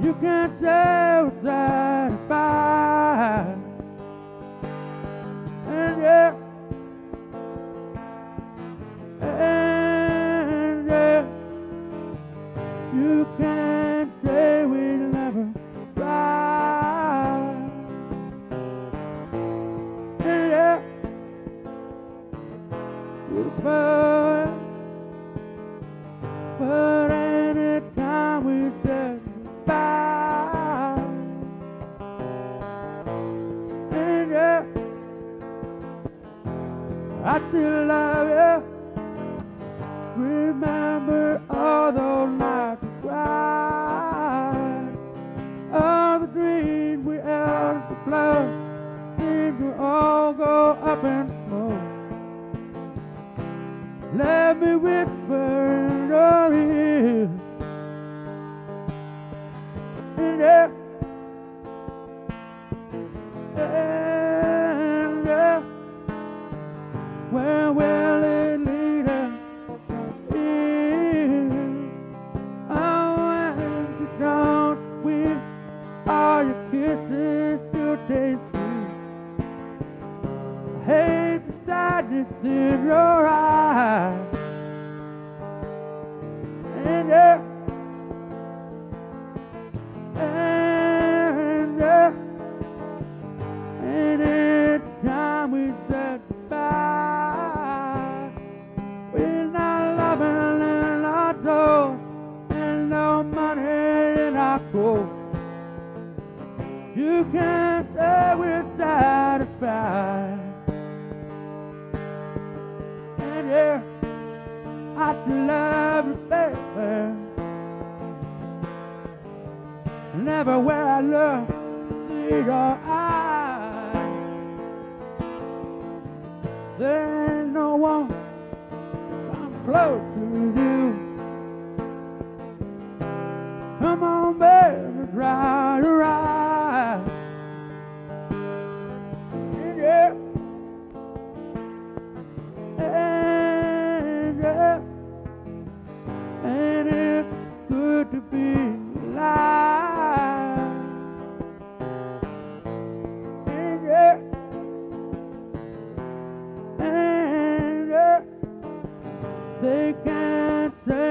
You can't say we're. And yeah, and yeah, you can't say we never. And yeah, beautiful. Still love you. Remember all those nights we cried, all the dreams we had to flow, seemed to all go up in smoke. Let me kisses still taste sweet. I hate the sadness in your eyes. And yeah, and yeah, and anytime we said goodbye, we're not loving and no money in our. You can't say we're satisfied. And yeah, I still love you, baby. And everywhere I look, see your eyes. There ain't no one come close to you. they can't say.